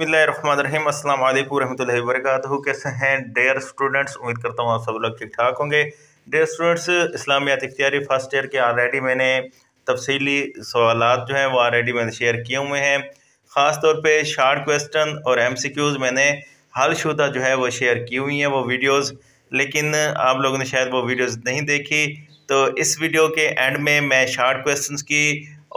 بسم اللہ الرحمن الرحیم، السلام علیکم ورحمۃ اللہ وبرکاتہ۔ کیسے ہیں ڈیئر اسٹوڈنٹس امید کرتا ہوں آپ سب لوگ ٹھیک ٹھاک ہوں گے۔ ڈیئر اسٹوڈنٹس اسلامیات اختیاری فرسٹ ایئر کے آلریڈی میں نے تفصیلی سوالات جو ہیں وہ آلریڈی میں نے شیئر کیے ہوئے ہیں۔ خاص طور پہ شارٹ کویسٹن اور ایم سی کیوز میں نے حل شدہ جو ہے وہ شیئر کی ہوئی ہیں وہ ویڈیوز لیکن آپ لوگوں نے شاید وہ ویڈیوز نہیں دیکھی۔ تو اس ویڈیو کے اینڈ میں میں شارٹ کویسچنس کی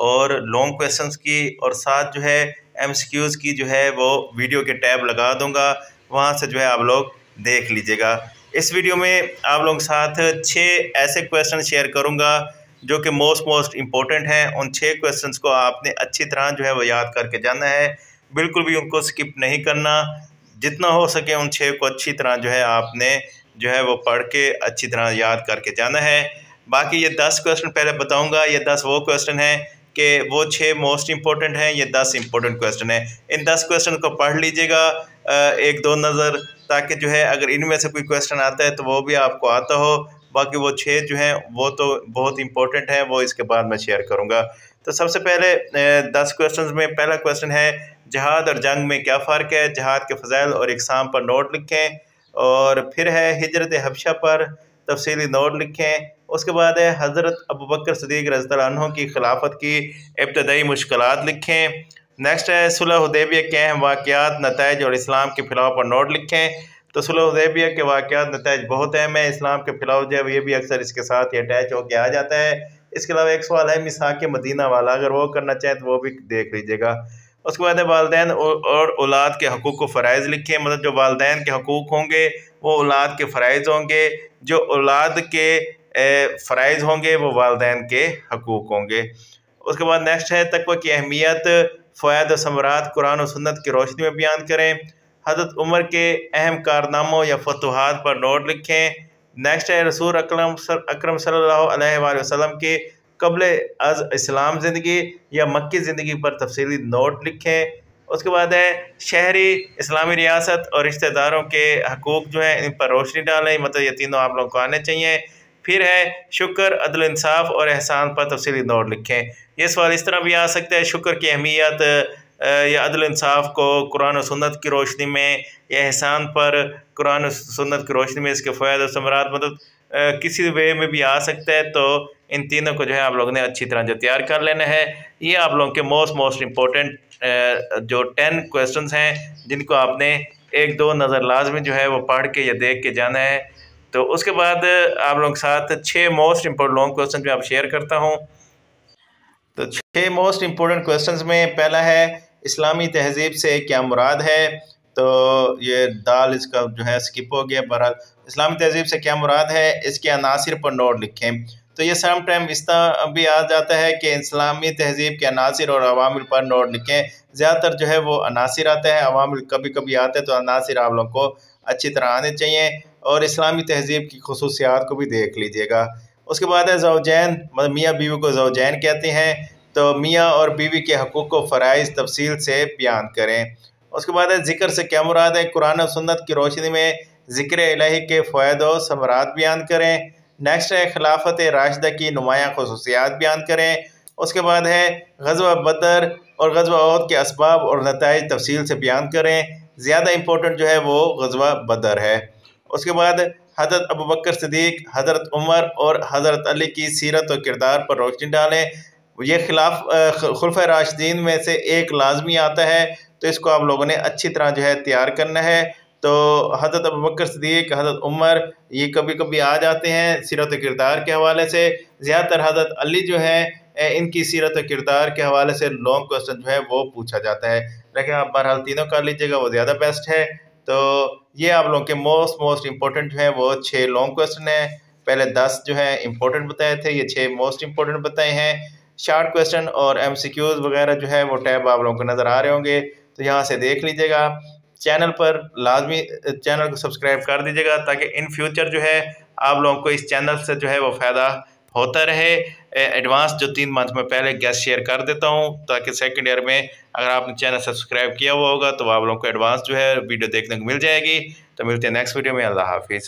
اور لانگ کویسچنس کی اور ساتھ جو ہے ایم سی کیوز کی جو ہے وہ ویڈیو کے ٹیب لگا دوں گا۔ وہاں سے جو ہے آپ لوگ دیکھ لیجیے گا۔ اس ویڈیو میں آپ لوگ ساتھ چھ ایسے کویسچن شیئر کروں گا جو کہ موسٹ موسٹ امپورٹنٹ ہیں۔ ان چھ کویسچنس کو آپ نے اچھی طرح جو ہے وہ یاد کر کے جانا ہے۔ بالکل بھی ان کو سکپ نہیں کرنا۔ جتنا ہو سکے ان چھ کو اچھی طرح جو ہے آپ نے جو ہے وہ پڑھ کے اچھی طرح یاد کر کے جانا ہے۔ باقی یہ دس کویسچن پہلے بتاؤں گا۔ یہ دس وہ کویسچن ہیں۔ کہ وہ چھ موسٹ امپورٹنٹ ہیں، یہ دس امپورٹنٹ کویسچن ہیں۔ ان دس کویسچن کو پڑھ لیجیے گا ایک دو نظر، تاکہ جو ہے اگر ان میں سے کوئی کویسچن آتا ہے تو وہ بھی آپ کو آتا ہو۔ باقی وہ چھ جو ہیں، وہ تو بہت امپورٹنٹ ہیں، وہ اس کے بعد میں شیئر کروں گا۔ تو سب سے پہلے دس کویسچنز میں پہلا کویسچن ہے، جہاد اور جنگ میں کیا فرق ہے؟ جہاد کے فضائل اور اقسام پر نوٹ لکھیں۔ اور پھر ہے، ہجرت حبشہ پر تفصیلی نوٹ لکھیں۔ اس کے بعد ہے حضرت ابو بکر صدیق رضی اللہ عنہ کی خلافت کی ابتدائی مشکلات لکھیں۔ نیکسٹ ہے، صلح حدیبیہ کے اہم واقعات، نتائج اور اسلام کے پھیلاؤ پر نوٹ لکھیں۔ تو صلح حدیبیہ کے واقعات، نتائج بہت اہم ہیں۔ اسلام کے پھیلاؤ جو ہے یہ بھی اکثر اس کے ساتھ یہ اٹیچ ہو کے آ جاتا ہے۔ اس کے علاوہ ایک سوال ہے مساک مدینہ والا، اگر وہ کرنا چاہیں تو وہ بھی دیکھ لیجیے گا۔ اس کے بعد ہے، والدین اور اولاد کے حقوق و فرائض لکھیں۔ مطلب جو والدین کے حقوق ہوں گے، وہ اولاد کے فرائض ہوں گے۔ جو اولاد کے فرائض ہوں گے، وہ والدین کے حقوق ہوں گے۔ اس کے بعد نیکسٹ ہے، تقوی کی اہمیت، فوائد و ثمرات قرآن و سنت کی روشنی میں بیان کریں۔ حضرت عمر کے اہم کارناموں یا فتوحات پر نوٹ لکھیں۔ نیکسٹ ہے، رسول اکرم اکرم صلی اللہ علیہ وآلہ وسلم کے قبل از اسلام زندگی یا مکی زندگی پر تفصیلی نوٹ لکھیں۔ اس کے بعد ہے، شہری اسلامی ریاست اور رشتہ داروں کے حقوق جو ہیں، ان پر روشنی ڈالیں۔ مطلب یہ تینوں آپ لوگوں کو آنے چاہیے۔ پھر ہے، شکر، عدل، انصاف اور احسان پر تفصیلی نوٹ لکھیں۔ یہ سوال اس طرح بھی آ سکتا ہے، شکر کی اہمیت یا عدل، انصاف کو قرآن و سنت کی روشنی میں، یا احسان پر قرآن و سنت کی روشنی میں اس کے فوائد و ثمرات مطلب کسی وے میں بھی آ سکتا ہے۔ تو ان تینوں کو جو ہے آپ لوگوں نے اچھی طرح جو تیار کر لینا ہے۔ یہ آپ لوگوں کے موسٹ موسٹ امپورٹنٹ جو ٹین کویسچنس ہیں، جن کو آپ نے ایک دو نظر لازمی جو ہے وہ پڑھ کے یا دیکھ کے جانا ہے۔ تو اس کے بعد آپ لوگوں کے ساتھ چھ موسٹ امپورٹنٹ لانگ کویسچن میں آپ شیئر کرتا ہوں۔ تو چھ موسٹ امپورٹنٹ کویسچنز میں پہلا ہے، اسلامی تہذیب سے کیا مراد ہے؟ تو یہ دال اس کا جو ہے سکپ ہو گیا۔ بہرحال، اسلامی تہذیب سے کیا مراد ہے؟ اس کے عناصر پر نوٹ لکھیں۔ تو یہ سم ٹائم اس طرح بھی آ جاتا ہے کہ اسلامی تہذیب کے عناصر اور عوامل پر نوٹ لکھیں۔ زیادہ تر جو ہے وہ عناصر آتا ہے عوامل کبھی کبھی آتے ہیں تو عناصر آپ لوگوں کو اچھی طرح آنے چاہیے اور اسلامی تہذیب کی خصوصیات کو بھی دیکھ لیجیے گا۔ اس کے بعد ہے زوجین مطلب میاں بیوی کو زوجین کہتے ہیں۔ تو میاں اور بیوی کے حقوق و فرائض تفصیل سے بیان کریں۔ اس کے بعد ہے ذکر سے کیا مراد ہے؟ قرآن و سنت کی روشنی میں ذکر الہی کے فوائد و ثمرات بیان کریں۔ نیکسٹ ہے خلافت راشدہ کی نمایاں خصوصیات بیان کریں۔ اس کے بعد ہے غزوہ بدر اور غزوہ عہد کے اسباب اور نتائج تفصیل سے بیان کریں۔ زیادہ امپورٹنٹ جو ہے وہ غزوہ بدر ہے۔ اس کے بعد حضرت ابو بکر صدیق، حضرت عمر اور حضرت علی کی سیرت و کردار پر روشنی ڈالیں۔ یہ خلاف خلف راشدین میں سے ایک لازمی آتا ہے۔ تو اس کو آپ لوگوں نے اچھی طرح جو ہے تیار کرنا ہے۔ تو حضرت ابو بکر صدیق، حضرت عمر یہ کبھی کبھی آ جاتے ہیں سیرت و کردار کے حوالے سے۔ زیادہ تر حضرت علی جو ہیں ان کی سیرت و کردار کے حوالے سے لانگ کوسچن جو ہے وہ پوچھا جاتا ہے۔ لیکن آپ بہرحال تینوں کر لیجیے گا، وہ زیادہ بیسٹ ہے۔ تو یہ آپ لوگوں کے موسٹ موسٹ امپورٹنٹ جو ہیں وہ چھ لانگ کویسچن ہیں۔ پہلے دس جو ہیں امپورٹنٹ بتائے تھے، یہ چھ موسٹ امپورٹنٹ بتائے ہیں۔ شارٹ کویسچن اور ایم سی کیوز وغیرہ جو ہے وہ ٹیب آپ لوگوں کو نظر آ رہے ہوں گے۔ تو یہاں سے دیکھ لیجیے گا۔ چینل پر لازمی چینل کو سبسکرائب کر دیجیے گا تاکہ ان فیوچر جو ہے آپ لوگوں کو اس چینل سے جو ہے وہ فائدہ ہوتا رہے۔ ایڈوانس جو تین منتھ میں پہلے گیس شیئر کر دیتا ہوں تاکہ سیکنڈ ایئر میں اگر آپ نے چینل سبسکرائب کیا ہوا ہوگا تو آپ لوگوں کو ایڈوانس جو ہے ویڈیو دیکھنے کو مل جائے گی۔ تو ملتے ہیں نیکسٹ ویڈیو میں، اللہ حافظ۔